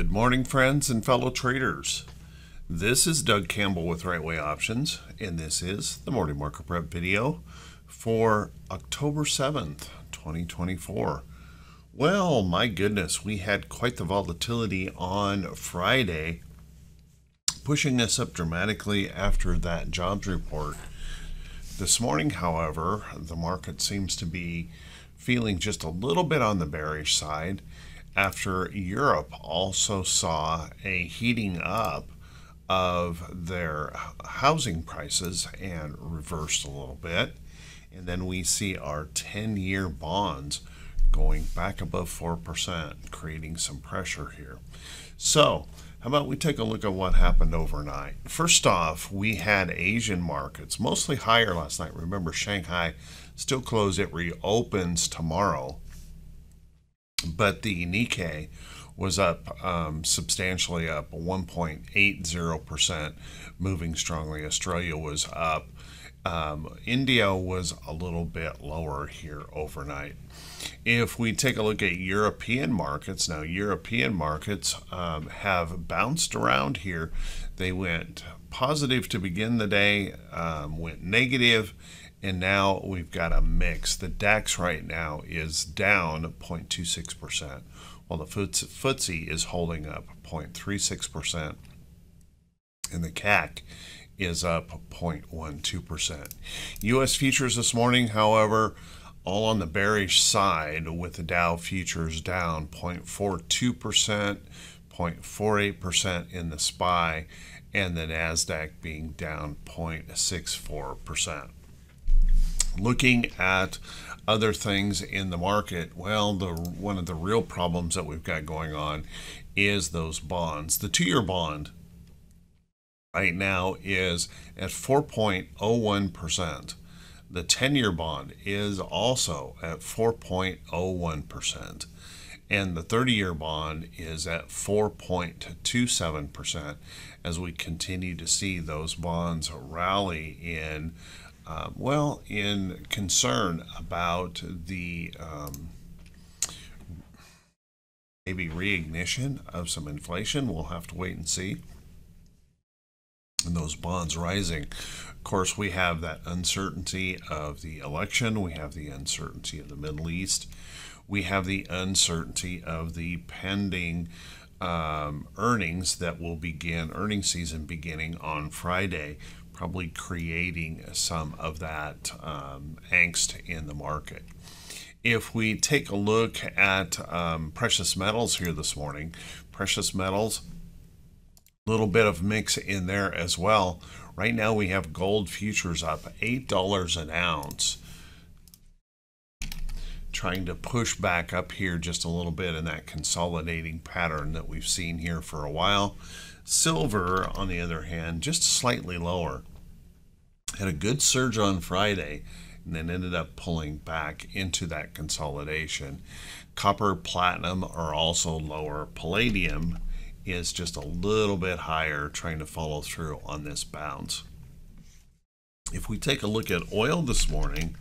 Good morning, friends and fellow traders. This is Doug Campbell with Right Way Options, and this is the morning market prep video for October 7th, 2024. Well, my goodness, we had quite the volatility on Friday, pushing us up dramatically after that jobs report. This morning, however, the market seems to be feeling just a little bit on the bearish side after Europe also saw a heating up of their housing prices and reversed a little bit. And then we see our 10 year bonds going back above 4%, creating some pressure here. So, how about we take a look at what happened overnight? First off, we had Asian markets mostly higher last night. Remember, Shanghai still closed, it reopens tomorrow. But the Nikkei was up um, substantially up 1.80%, moving strongly. Australia was up. Um, India was a little bit lower here overnight. If we take a look at European markets, now European markets um, have bounced around here. They went positive to begin the day, um, went negative, and now we've got a mix. The DAX right now is down 0.26%, while the FTSE is holding up 0.36%, and the CAC is up 0.12%. U.S. futures this morning, however, all on the bearish side with the Dow futures down 0.42%, 0.48% in the SPY, and the NASDAQ being down 0.64%. Looking at other things in the market, well, the one of the real problems that we've got going on is those bonds. The two-year bond right now is at 4.01%. The 10 year bond is also at 4.01%, and the 30 year bond is at 4.27% as we continue to see those bonds rally in, uh, well, in concern about the um, maybe reignition of some inflation. We'll have to wait and see and those bonds rising. Of course, we have that uncertainty of the election, we have the uncertainty of the Middle East, we have the uncertainty of the pending um, earnings that will begin, earnings season beginning on Friday, probably creating some of that um, angst in the market. If we take a look at um, precious metals here this morning, precious metals little bit of mix in there as well. Right now we have gold futures up $8 an ounce. Trying to push back up here just a little bit in that consolidating pattern that we've seen here for a while. Silver, on the other hand, just slightly lower. Had a good surge on Friday and then ended up pulling back into that consolidation. Copper, platinum are also lower. Palladium is just a little bit higher trying to follow through on this bounce. If we take a look at oil this morning,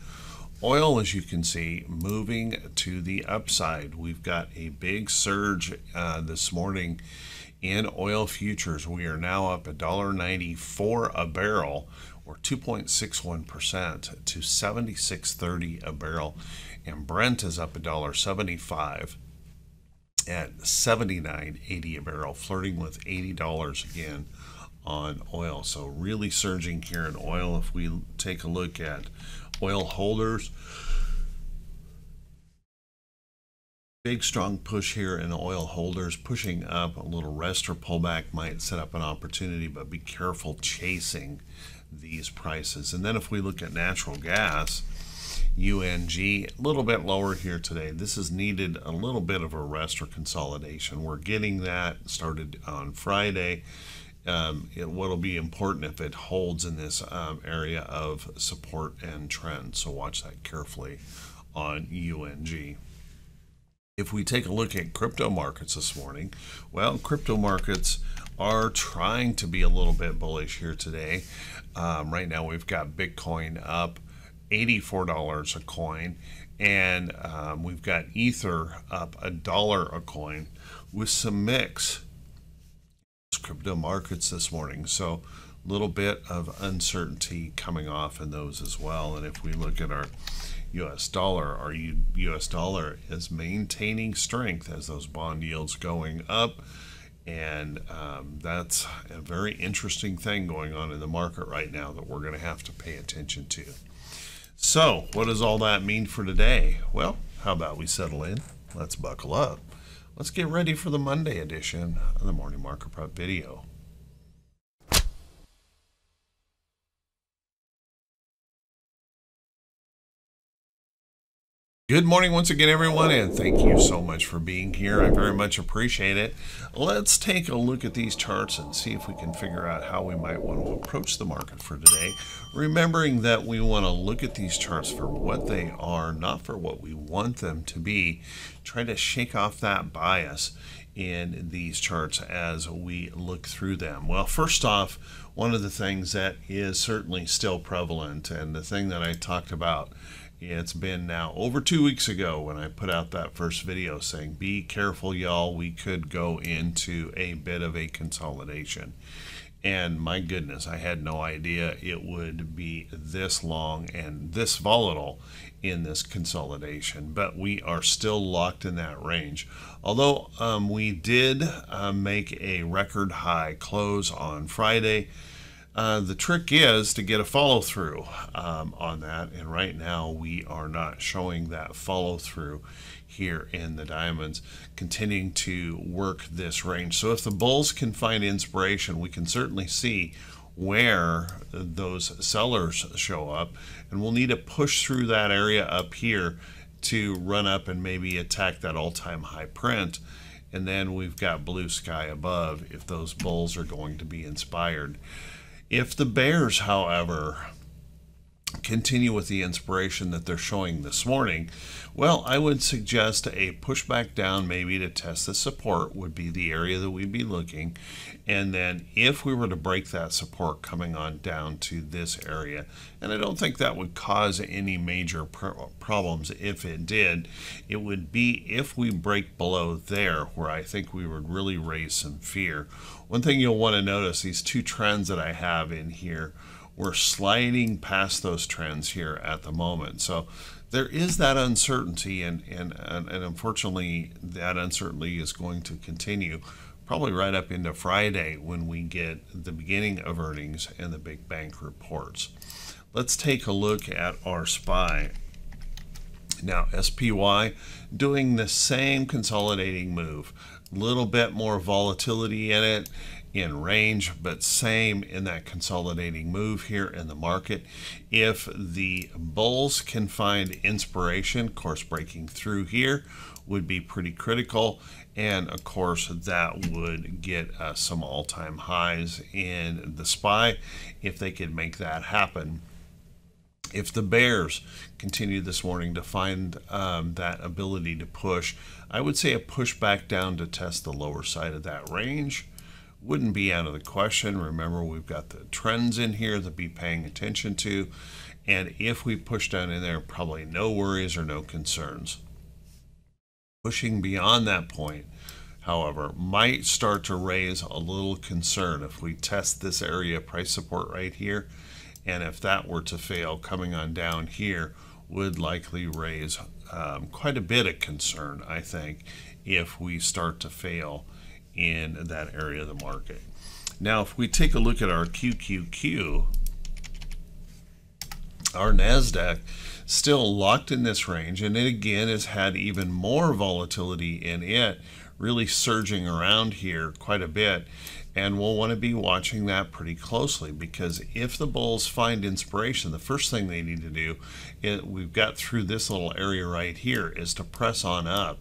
oil, as you can see, moving to the upside. We've got a big surge uh, this morning in oil futures. We are now up $1.94 a barrel or 2.61% to 76.30 a barrel. And Brent is up $1.75 at 79.80 a barrel, flirting with $80 again on oil. So really surging here in oil. If we take a look at oil holders, big strong push here in oil holders, pushing up a little rest or pullback might set up an opportunity, but be careful chasing these prices. And then if we look at natural gas, UNG. A little bit lower here today. This has needed a little bit of a rest or consolidation. We're getting that started on Friday. Um, it will be important if it holds in this um, area of support and trend. So watch that carefully on UNG. If we take a look at crypto markets this morning, well, crypto markets are trying to be a little bit bullish here today. Um, right now, we've got Bitcoin up $84 a coin And um, we've got Ether up a dollar a coin with some mix crypto markets this morning. So a little bit of uncertainty coming off in those as well. And if we look at our US dollar, our US dollar is maintaining strength as those bond yields going up. And um, that's a very interesting thing going on in the market right now that we're going to have to pay attention to. So, what does all that mean for today? Well, how about we settle in? Let's buckle up. Let's get ready for the Monday edition of the Morning Market Prep video. Good morning once again, everyone, and thank you so much for being here. I very much appreciate it. Let's take a look at these charts and see if we can figure out how we might want to approach the market for today. Remembering that we want to look at these charts for what they are, not for what we want them to be. Try to shake off that bias in these charts as we look through them. Well, first off, one of the things that is certainly still prevalent, and the thing that I talked about it's been now over two weeks ago when I put out that first video saying, be careful, y'all. We could go into a bit of a consolidation. And my goodness, I had no idea it would be this long and this volatile in this consolidation. But we are still locked in that range. Although um, we did uh, make a record high close on Friday. Uh, the trick is to get a follow through um, on that, and right now we are not showing that follow through here in the diamonds, continuing to work this range. So if the bulls can find inspiration, we can certainly see where those sellers show up, and we'll need to push through that area up here to run up and maybe attack that all-time high print and then we've got blue sky above if those bulls are going to be inspired. If the Bears, however, continue with the inspiration that they're showing this morning, well, I would suggest a pushback down maybe to test the support would be the area that we'd be looking. And then if we were to break that support coming on down to this area, and I don't think that would cause any major problems if it did, it would be if we break below there where I think we would really raise some fear one thing you'll want to notice, these two trends that I have in here, we're sliding past those trends here at the moment. So there is that uncertainty, and, and, and, unfortunately, that uncertainty is going to continue probably right up into Friday when we get the beginning of earnings and the big bank reports. Let's take a look at our SPY. Now, SPY doing the same consolidating move little bit more volatility in it in range, but same in that consolidating move here in the market. If the bulls can find inspiration, of course, breaking through here would be pretty critical. And of course, that would get uh, some all time highs in the SPY if they could make that happen. If the Bears continue this morning to find um, that ability to push, I would say a push back down to test the lower side of that range wouldn't be out of the question. Remember, we've got the trends in here to be paying attention to. And if we push down in there, probably no worries or no concerns. Pushing beyond that point, however, might start to raise a little concern if we test this area price support right here and if that were to fail, coming on down here would likely raise um, quite a bit of concern, I think, if we start to fail in that area of the market. Now, if we take a look at our QQQ, our NASDAQ still locked in this range, and it again has had even more volatility in it, really surging around here quite a bit and we'll want to be watching that pretty closely because if the bulls find inspiration the first thing they need to do is, we've got through this little area right here is to press on up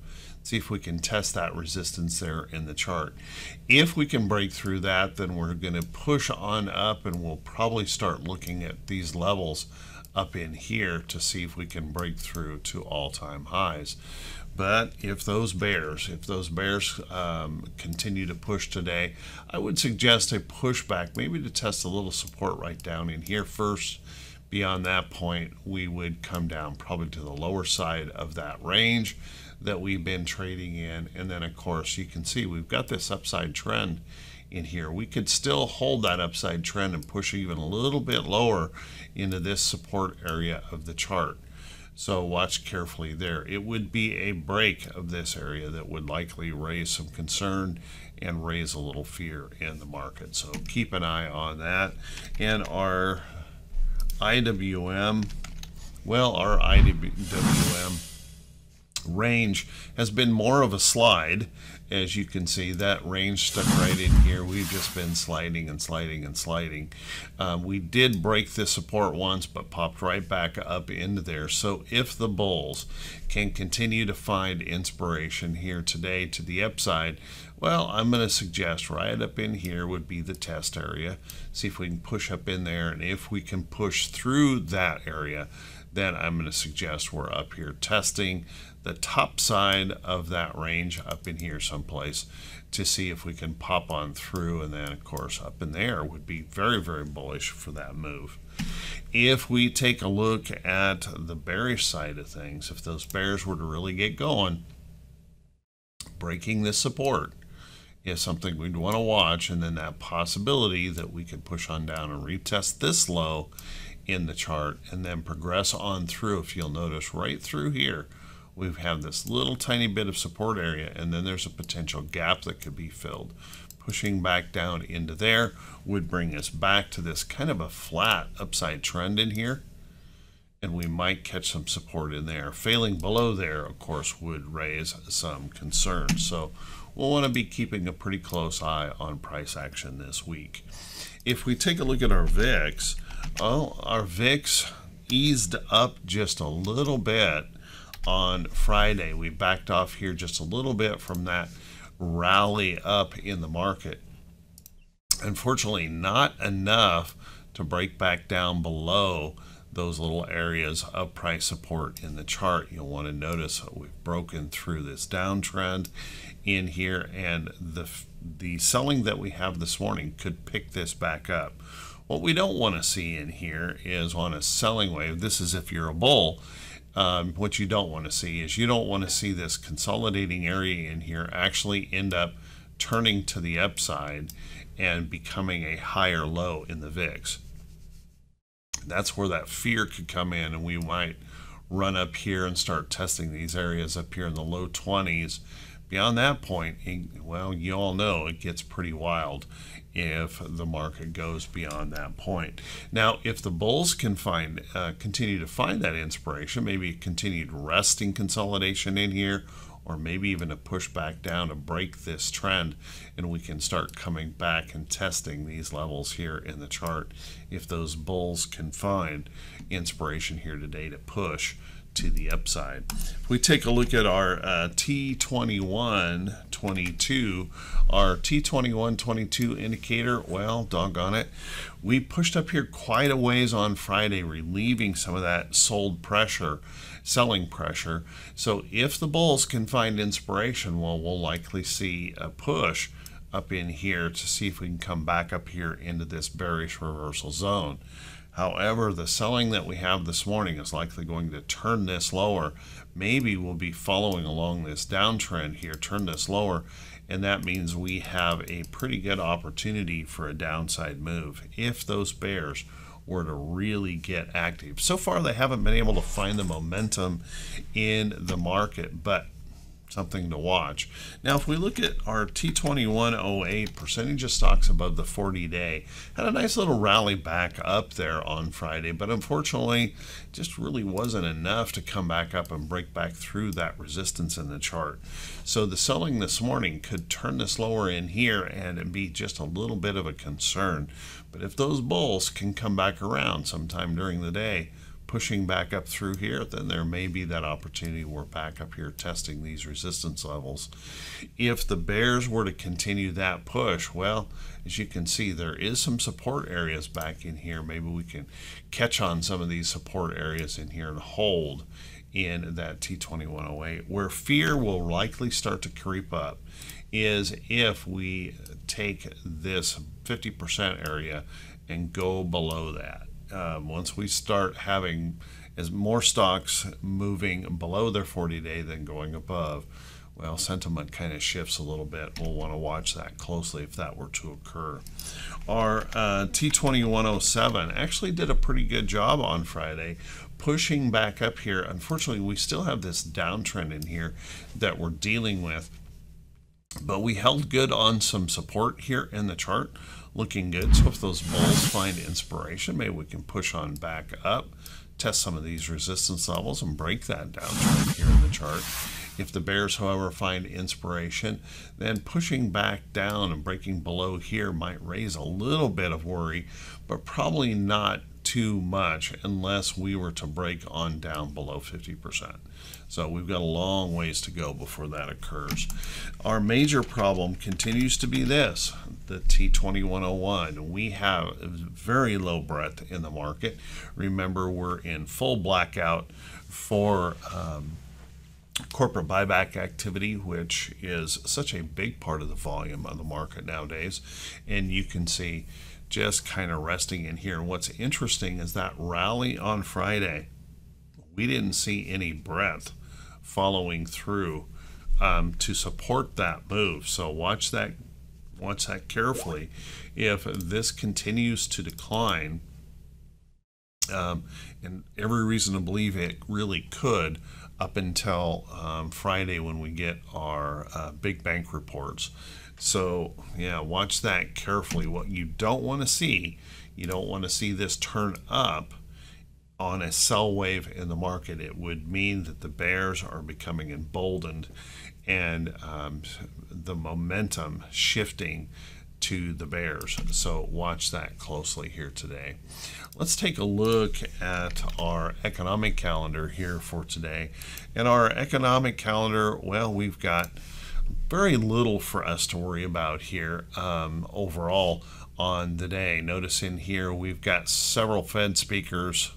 see if we can test that resistance there in the chart. If we can break through that then we're going to push on up and we'll probably start looking at these levels up in here to see if we can break through to all-time highs. But if those bears, if those bears um, continue to push today, I would suggest a pushback, maybe to test a little support right down in here. First Beyond that point, we would come down probably to the lower side of that range that we've been trading in. And then, of course, you can see we've got this upside trend in here. We could still hold that upside trend and push even a little bit lower into this support area of the chart. So watch carefully there. It would be a break of this area that would likely raise some concern and raise a little fear in the market. So keep an eye on that. And our IWM, well, our IWM range has been more of a slide. As you can see, that range stuck right in here. We've just been sliding and sliding and sliding. Um, we did break the support once, but popped right back up into there. So if the bulls can continue to find inspiration here today to the upside, well, I'm going to suggest right up in here would be the test area. See if we can push up in there. And if we can push through that area, then I'm going to suggest we're up here testing the top side of that range up in here someplace to see if we can pop on through and then of course up in there would be very very bullish for that move. If we take a look at the bearish side of things if those bears were to really get going breaking this support is something we'd want to watch and then that possibility that we could push on down and retest this low in the chart and then progress on through. If you'll notice right through here we have had this little tiny bit of support area and then there's a potential gap that could be filled. Pushing back down into there would bring us back to this kind of a flat upside trend in here and we might catch some support in there. Failing below there of course would raise some concern. So we'll want to be keeping a pretty close eye on price action this week. If we take a look at our VIX well, our VIX eased up just a little bit on Friday. We backed off here just a little bit from that rally up in the market. Unfortunately, not enough to break back down below those little areas of price support in the chart. You'll want to notice we've broken through this downtrend in here and the the selling that we have this morning could pick this back up. What we don't want to see in here is on a selling wave, this is if you're a bull, um, what you don't want to see is you don't want to see this consolidating area in here actually end up turning to the upside and becoming a higher low in the VIX. That's where that fear could come in and we might run up here and start testing these areas up here in the low 20s. Beyond that point, well, you all know it gets pretty wild if the market goes beyond that point. Now, if the bulls can find uh, continue to find that inspiration, maybe continued resting consolidation in here, or maybe even a push back down to break this trend, and we can start coming back and testing these levels here in the chart. If those bulls can find inspiration here today to push, to the upside. If we take a look at our uh, T2122, our T2122 indicator, well, doggone it, we pushed up here quite a ways on Friday, relieving some of that sold pressure, selling pressure. So if the bulls can find inspiration, well, we'll likely see a push up in here to see if we can come back up here into this bearish reversal zone. However, the selling that we have this morning is likely going to turn this lower. Maybe we'll be following along this downtrend here, turn this lower, and that means we have a pretty good opportunity for a downside move if those bears were to really get active. So far, they haven't been able to find the momentum in the market, but something to watch. Now, if we look at our T2108 percentage of stocks above the 40 day, had a nice little rally back up there on Friday, but unfortunately, just really wasn't enough to come back up and break back through that resistance in the chart. So the selling this morning could turn this lower in here and it'd be just a little bit of a concern. But if those bulls can come back around sometime during the day, pushing back up through here, then there may be that opportunity. We're back up here testing these resistance levels. If the bears were to continue that push, well, as you can see, there is some support areas back in here. Maybe we can catch on some of these support areas in here and hold in that T2108. Where fear will likely start to creep up is if we take this 50% area and go below that um, once we start having as more stocks moving below their 40 day than going above, well, sentiment kind of shifts a little bit. We'll want to watch that closely if that were to occur. Our uh, T2107 actually did a pretty good job on Friday, pushing back up here. Unfortunately, we still have this downtrend in here that we're dealing with. But we held good on some support here in the chart, looking good. So if those bulls find inspiration, maybe we can push on back up, test some of these resistance levels and break that downtrend here in the chart. If the bears, however, find inspiration, then pushing back down and breaking below here might raise a little bit of worry, but probably not too much unless we were to break on down below 50%. So we've got a long ways to go before that occurs. Our major problem continues to be this, the T2101. We have very low breadth in the market. Remember, we're in full blackout for um, corporate buyback activity, which is such a big part of the volume of the market nowadays. And you can see just kind of resting in here. And what's interesting is that rally on Friday, we didn't see any breadth following through um, to support that move. So watch that watch that carefully. If this continues to decline, um, and every reason to believe it really could, up until um, Friday when we get our uh, big bank reports. So, yeah, watch that carefully. What you don't want to see, you don't want to see this turn up on a sell wave in the market. It would mean that the bears are becoming emboldened and um, the momentum shifting to the bears. So watch that closely here today. Let's take a look at our economic calendar here for today. And our economic calendar, well, we've got very little for us to worry about here um, overall on the day. Notice in here we've got several Fed speakers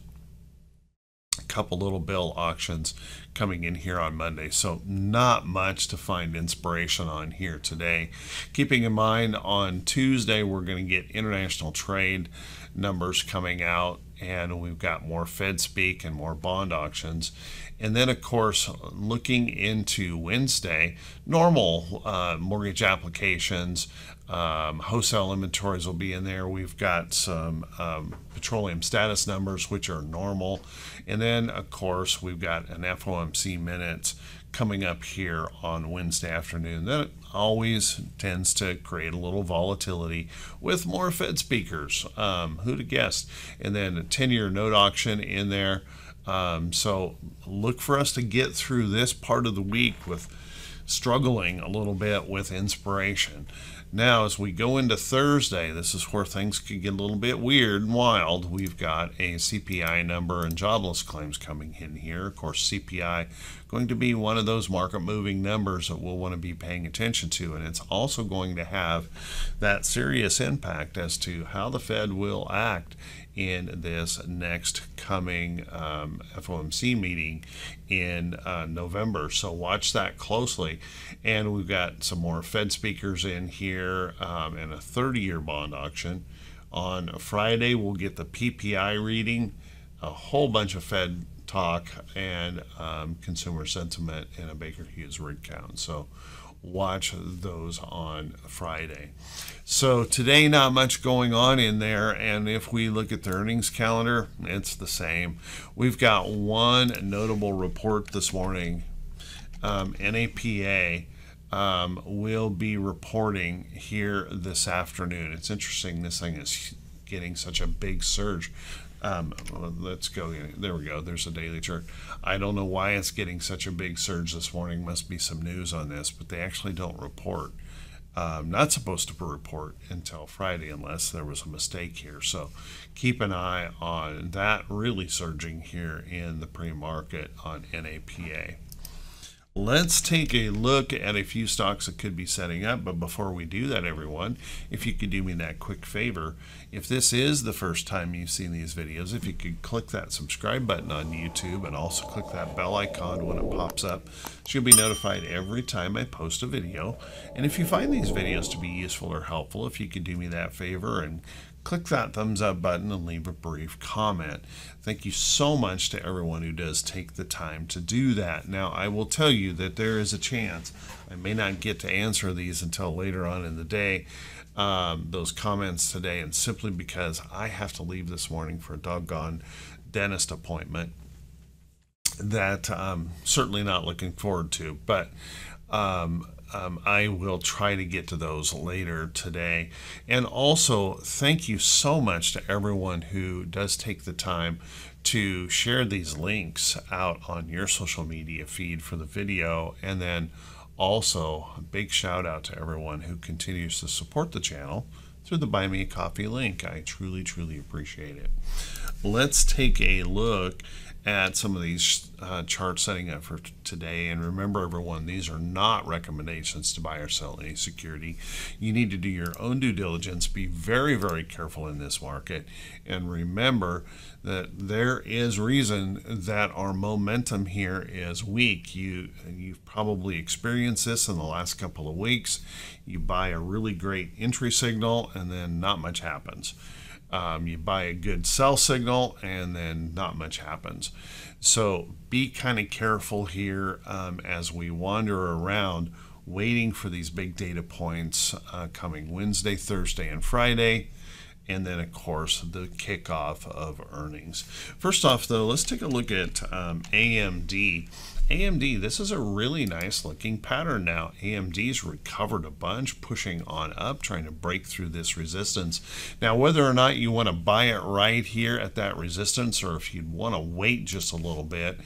a couple little bill auctions coming in here on Monday. So not much to find inspiration on here today. Keeping in mind on Tuesday we're going to get international trade numbers coming out and we've got more Fed speak and more bond auctions. And then, of course, looking into Wednesday, normal uh, mortgage applications, um, wholesale inventories will be in there. We've got some um, petroleum status numbers, which are normal. And then, of course, we've got an FOMC minutes coming up here on Wednesday afternoon. That always tends to create a little volatility with more Fed speakers. Um, who'd have guessed? And then a 10 year note auction in there. Um, so look for us to get through this part of the week with struggling a little bit with inspiration. Now, as we go into Thursday, this is where things could get a little bit weird and wild. We've got a CPI number and jobless claims coming in here. Of course, CPI going to be one of those market moving numbers that we'll want to be paying attention to. And it's also going to have that serious impact as to how the Fed will act in this next coming um, FOMC meeting in uh, November. So watch that closely. And we've got some more Fed speakers in here um, and a 30 year bond auction. On Friday, we'll get the PPI reading, a whole bunch of Fed talk, and um, consumer sentiment and a Baker Hughes rig count. So watch those on Friday. So today, not much going on in there. And if we look at the earnings calendar, it's the same. We've got one notable report this morning. Um, NAPA um, will be reporting here this afternoon. It's interesting, this thing is getting such a big surge. Um, let's go. There we go. There's a daily chart. I don't know why it's getting such a big surge this morning. Must be some news on this, but they actually don't report. Um, not supposed to report until Friday unless there was a mistake here. So keep an eye on that really surging here in the pre market on NAPA. Let's take a look at a few stocks that could be setting up. But before we do that, everyone, if you could do me that quick favor, if this is the first time you've seen these videos, if you could click that subscribe button on YouTube and also click that bell icon when it pops up, so you'll be notified every time I post a video. And if you find these videos to be useful or helpful, if you could do me that favor and click that thumbs up button and leave a brief comment. Thank you so much to everyone who does take the time to do that. Now, I will tell you that there is a chance I may not get to answer these until later on in the day, um, those comments today, and simply because I have to leave this morning for a doggone dentist appointment that I'm certainly not looking forward to. But um, um, I will try to get to those later today. And also, thank you so much to everyone who does take the time to share these links out on your social media feed for the video. And then also, a big shout out to everyone who continues to support the channel through the Buy Me a Coffee link. I truly, truly appreciate it. Let's take a look at some of these uh, charts setting up for today. And remember, everyone, these are not recommendations to buy or sell any security. You need to do your own due diligence. Be very, very careful in this market. And remember that there is reason that our momentum here is weak. You, you've probably experienced this in the last couple of weeks. You buy a really great entry signal, and then not much happens. Um, you buy a good sell signal and then not much happens. So be kind of careful here um, as we wander around waiting for these big data points uh, coming Wednesday, Thursday, and Friday. And then, of course, the kickoff of earnings. First off, though, let's take a look at um, AMD. AMD, this is a really nice looking pattern now. AMD's recovered a bunch, pushing on up, trying to break through this resistance. Now, whether or not you want to buy it right here at that resistance, or if you'd want to wait just a little bit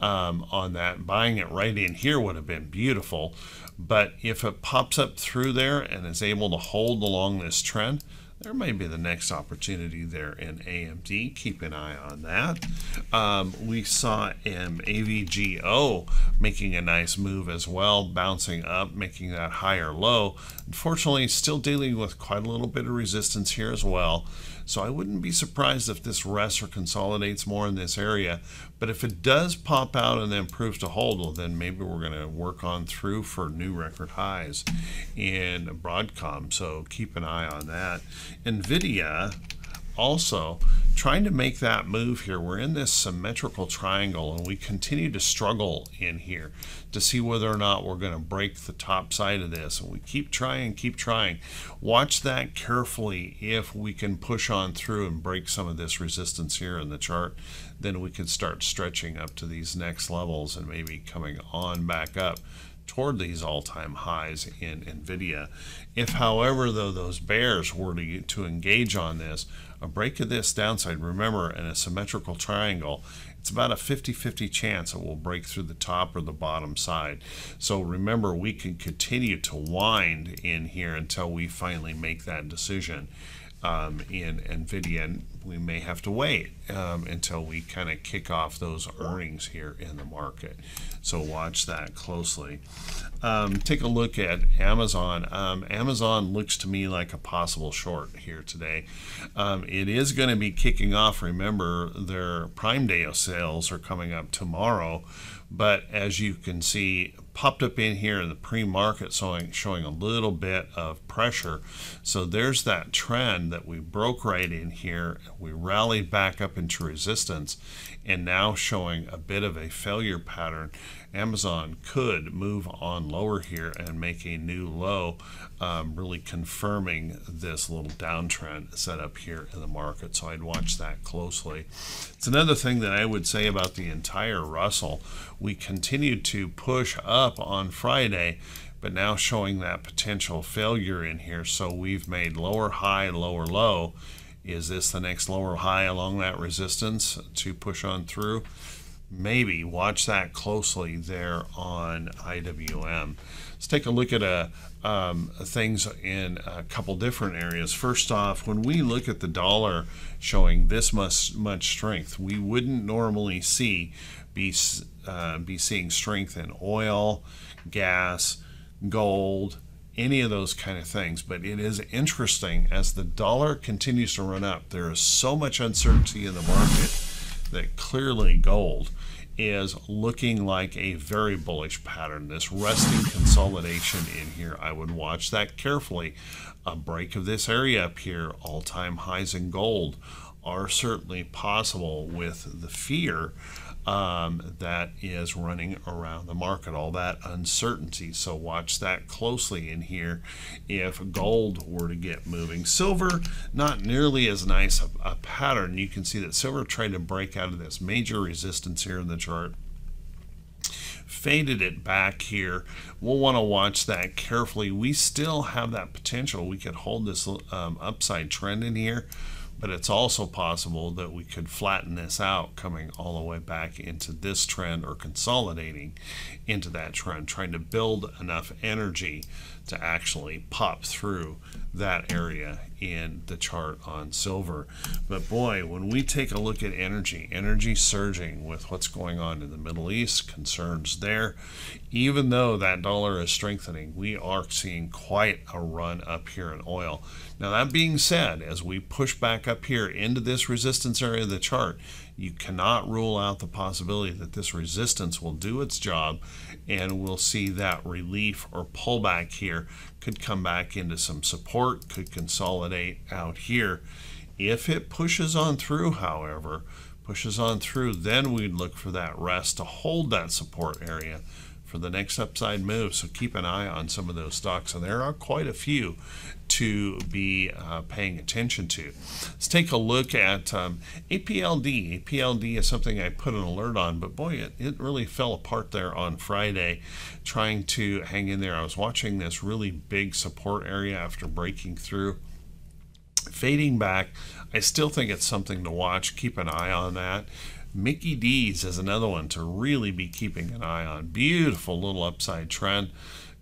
um, on that, buying it right in here would have been beautiful. But if it pops up through there and is able to hold along this trend, there may be the next opportunity there in AMD. Keep an eye on that. Um, we saw um, AVGO making a nice move as well, bouncing up, making that higher low. Unfortunately, still dealing with quite a little bit of resistance here as well. So I wouldn't be surprised if this rests or consolidates more in this area. But if it does pop out and then proves to hold, well, then maybe we're going to work on through for new record highs in Broadcom. So keep an eye on that. NVIDIA also trying to make that move here. We're in this symmetrical triangle and we continue to struggle in here to see whether or not we're going to break the top side of this. And we keep trying, keep trying. Watch that carefully. If we can push on through and break some of this resistance here in the chart, then we can start stretching up to these next levels and maybe coming on back up toward these all-time highs in NVIDIA. If, however, though those bears were to, to engage on this, a break of this downside, remember, in a symmetrical triangle, it's about a 50-50 chance it will break through the top or the bottom side. So remember, we can continue to wind in here until we finally make that decision um, in NVIDIA. And we may have to wait um, until we kind of kick off those earnings here in the market. So watch that closely. Um, take a look at Amazon. Um, Amazon looks to me like a possible short here today. Um, it is going to be kicking off. Remember, their Prime Day of sales are coming up tomorrow. But as you can see, popped up in here in the pre-market showing, showing a little bit of pressure. So there's that trend that we broke right in here. We rallied back up into resistance and now showing a bit of a failure pattern. Amazon could move on lower here and make a new low, um, really confirming this little downtrend set up here in the market. So I'd watch that closely. It's another thing that I would say about the entire Russell. We continued to push up on Friday, but now showing that potential failure in here. So we've made lower high, lower low. Is this the next lower high along that resistance to push on through? Maybe. Watch that closely there on IWM. Let's take a look at a, um, things in a couple different areas. First off, when we look at the dollar showing this much, much strength, we wouldn't normally see be, uh, be seeing strength in oil, gas, gold, any of those kind of things. But it is interesting as the dollar continues to run up, there is so much uncertainty in the market that clearly gold is looking like a very bullish pattern. This resting consolidation in here, I would watch that carefully. A break of this area up here, all-time highs in gold, are certainly possible with the fear um, that is running around the market, all that uncertainty. So watch that closely in here. If gold were to get moving, silver, not nearly as nice a, a pattern. You can see that silver tried to break out of this major resistance here in the chart faded it back here. We'll want to watch that carefully. We still have that potential. We could hold this um, upside trend in here but it's also possible that we could flatten this out coming all the way back into this trend or consolidating into that trend, trying to build enough energy to actually pop through that area in the chart on silver. But boy, when we take a look at energy, energy surging with what's going on in the Middle East, concerns there, even though that dollar is strengthening, we are seeing quite a run up here in oil. Now, that being said, as we push back up here into this resistance area of the chart, you cannot rule out the possibility that this resistance will do its job and we'll see that relief or pullback here could come back into some support, could consolidate out here. If it pushes on through, however, pushes on through, then we'd look for that rest to hold that support area for the next upside move. So keep an eye on some of those stocks, and there are quite a few to be uh, paying attention to. Let's take a look at um, APLD. APLD is something I put an alert on, but boy, it, it really fell apart there on Friday trying to hang in there. I was watching this really big support area after breaking through. Fading back, I still think it's something to watch. Keep an eye on that. Mickey D's is another one to really be keeping an eye on. Beautiful little upside trend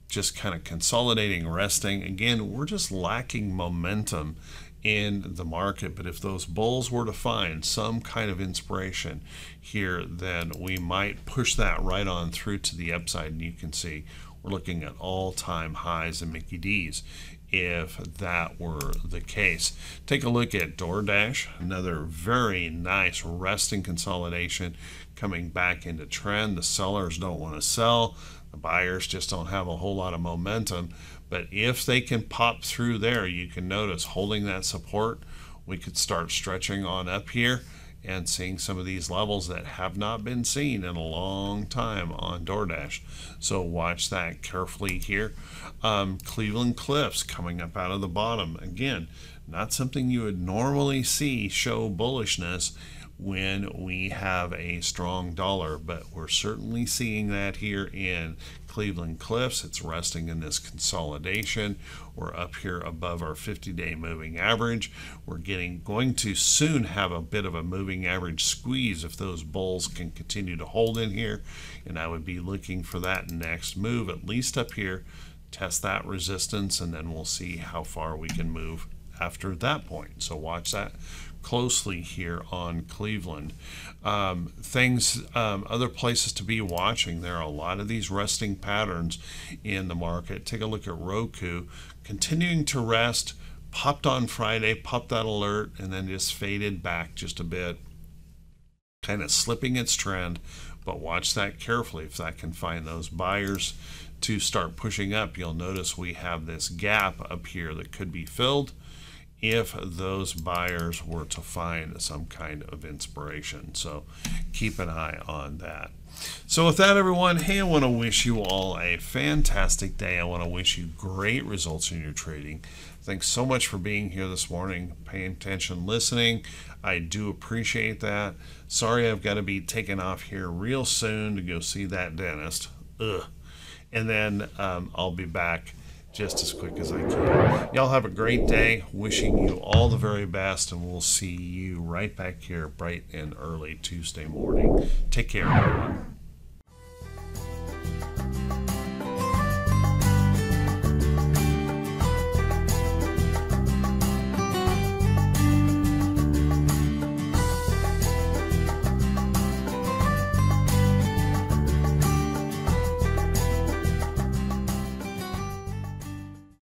just kind of consolidating, resting. Again, we're just lacking momentum in the market. But if those bulls were to find some kind of inspiration here, then we might push that right on through to the upside. And you can see we're looking at all-time highs in Mickey D's if that were the case. Take a look at DoorDash, another very nice resting consolidation coming back into trend. The sellers don't want to sell. The buyers just don't have a whole lot of momentum. But if they can pop through there, you can notice holding that support, we could start stretching on up here and seeing some of these levels that have not been seen in a long time on DoorDash. So watch that carefully here. Um, Cleveland Cliffs coming up out of the bottom. Again, not something you would normally see show bullishness when we have a strong dollar, but we're certainly seeing that here in Cleveland Cliffs. It's resting in this consolidation. We're up here above our 50-day moving average. We're getting going to soon have a bit of a moving average squeeze if those bulls can continue to hold in here, and I would be looking for that next move, at least up here, test that resistance, and then we'll see how far we can move after that point. So watch that closely here on Cleveland. Um, things, um, other places to be watching. There are a lot of these resting patterns in the market. Take a look at Roku, continuing to rest, popped on Friday, popped that alert, and then just faded back just a bit, kind of slipping its trend. But watch that carefully if that can find those buyers to start pushing up. You'll notice we have this gap up here that could be filled if those buyers were to find some kind of inspiration. So keep an eye on that. So with that, everyone, hey, I want to wish you all a fantastic day. I want to wish you great results in your trading. Thanks so much for being here this morning, paying attention, listening. I do appreciate that. Sorry I've got to be taken off here real soon to go see that dentist. Ugh. And then um, I'll be back just as quick as I can. Y'all have a great day. Wishing you all the very best, and we'll see you right back here bright and early Tuesday morning. Take care, everyone.